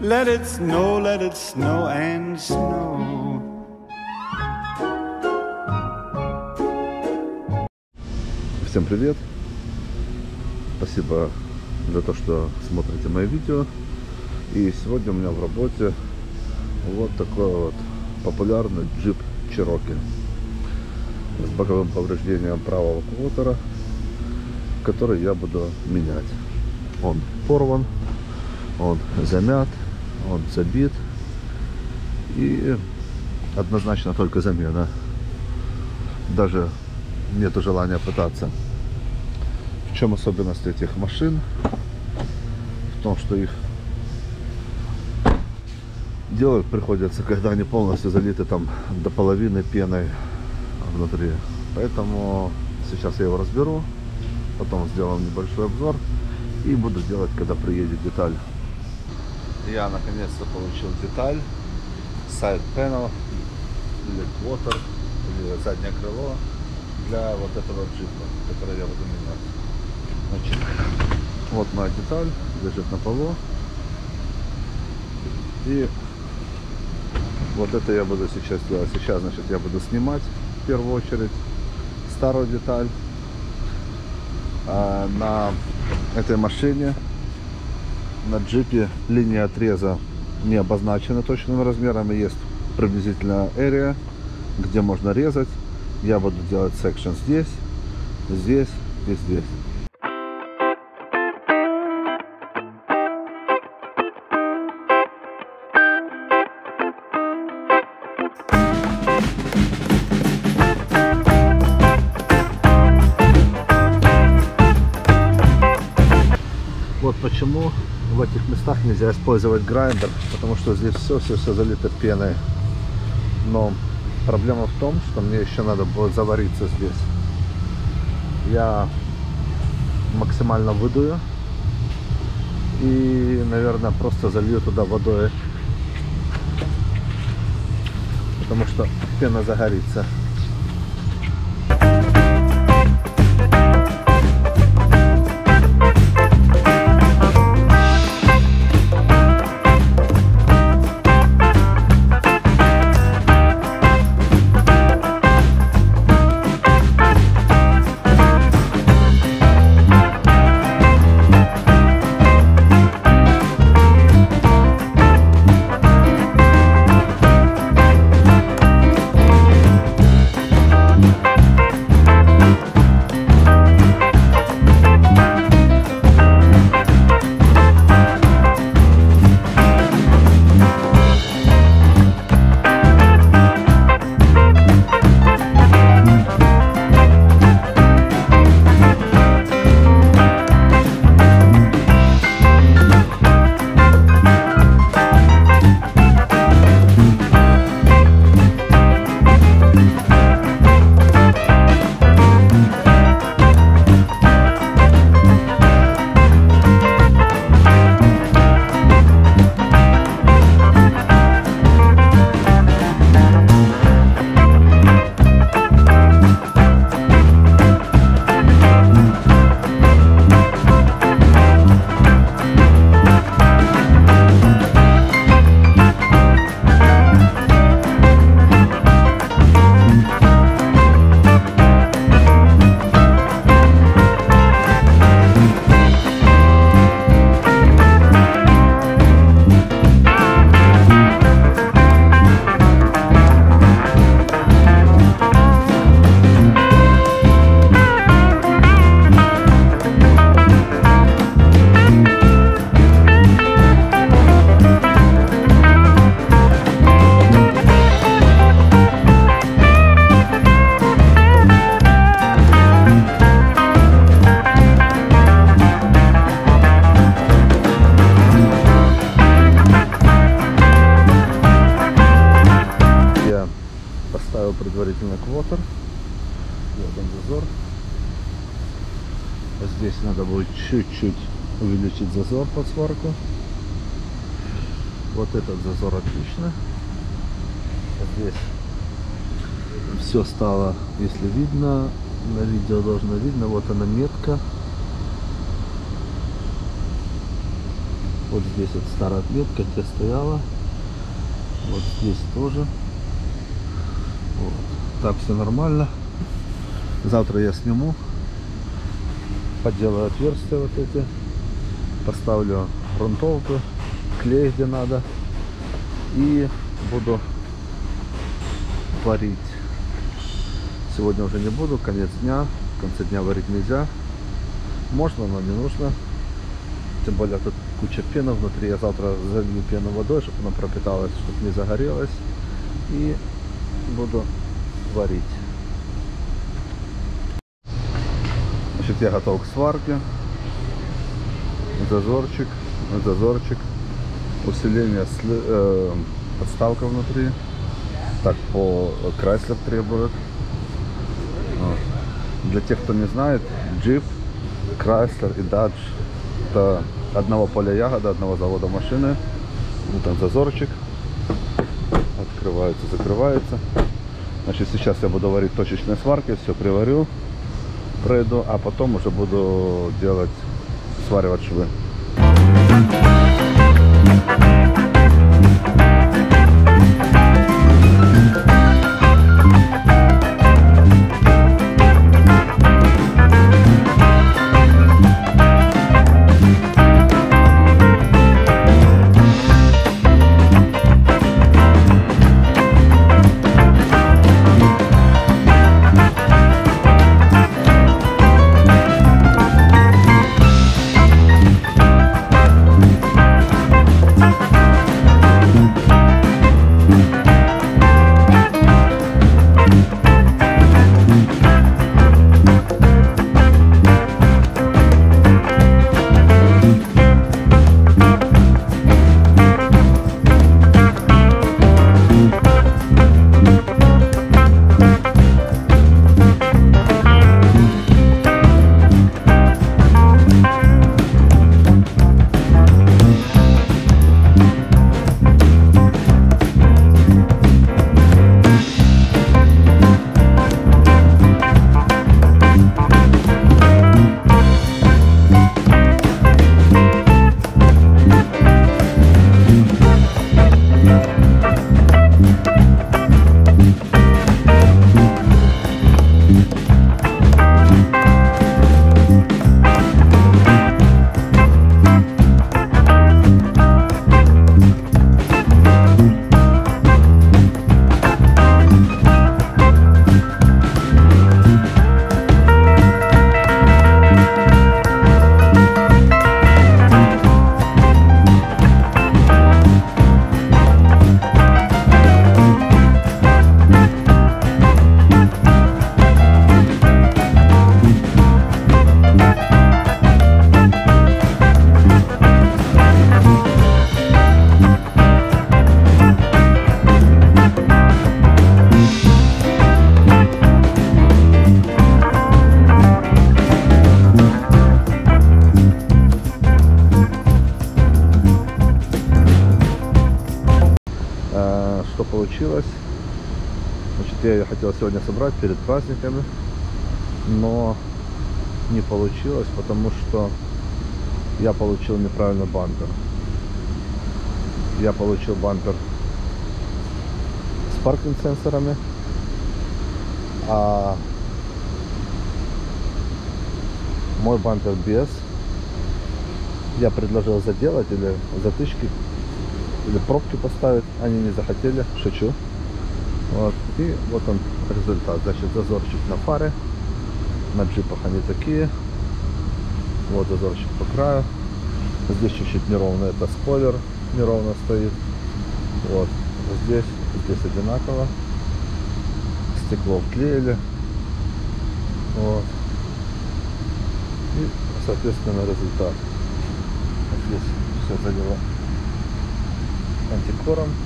Let it snow, let it snow and snow. Всем привет! Спасибо за то, что смотрите мои видео. И сегодня у меня в работе вот такой вот популярный джип Cherokee с боковым повреждением правого квотера, который я буду менять. Он порван, он замят, он забит и однозначно только замена. Даже нету желания пытаться. В чем особенность этих машин? В том, что их делать приходится, когда они полностью залиты там до половины пеной внутри. Поэтому сейчас я его разберу, потом сделаем небольшой обзор и буду делать, когда приедет деталь. Я наконец-то получил деталь, side panel или квотер, или заднее крыло для вот этого джипа, который я буду менять. Значит, вот моя деталь, лежит на полу. И вот это я буду сейчас делать. Сейчас, значит, я буду снимать в первую очередь старую деталь. А на этой машине, на джипе, линия отреза не обозначена точными размерами. Есть приблизительно area, где можно резать. Я буду делать секшн здесь, здесь и здесь. Вот почему в этих местах нельзя использовать грайндер, потому что здесь все-все-все залито пеной. Но проблема в том, что мне еще надо будет завариться здесь. Я максимально выдую и, наверное, просто залью туда водой, потому что пена загорится. Предварительно квотер. Вот он зазор. Здесь надо будет чуть-чуть увеличить зазор под сварку. Вот этот зазор отлично. Здесь все стало, если видно, на видео должно видно, вот она метка. Вот здесь вот старая отметка, где стояла. Вот здесь тоже. Так все нормально. Завтра я сниму. Поделаю отверстия вот эти. Поставлю грунтовку, клей где надо. И буду варить. Сегодня уже не буду, конец дня. В конце дня варить нельзя. Можно, но не нужно. Тем более тут куча пены внутри. Я завтра залью пену водой, чтобы она пропиталась, чтобы не загорелась. И буду варить. Значит, я готов к сварке. Зазорчик, зазорчик, усиление, э, подставка внутри. Так по Крайслер требует. Вот. Для тех, кто не знает, Jeep, Chrysler и Dodge это одного поля ягода, одного завода машины. Вот там зазорчик. Открывается, закрывается. Значит, сейчас я буду варить точечной сваркой, все приварю, пройду, а потом уже буду делать, сваривать швы. Получилось? Значит, я ее хотел сегодня собрать перед праздниками, но не получилось, потому что я получил неправильно бампер. Я получил бампер с паркинг сенсорами, а мой бампер без. Я предложил заделать или затычки или пробки поставить, они не захотели, шучу. Вот. И вот он результат. Значит, зазорчик на фаре. На джипах они такие. Вот зазорчик по краю. Здесь чуть-чуть неровно, это спойлер неровно стоит. Вот. Здесь, здесь одинаково. Стекло вклеили. Вот. И, соответственно, результат. Здесь все залило антикором.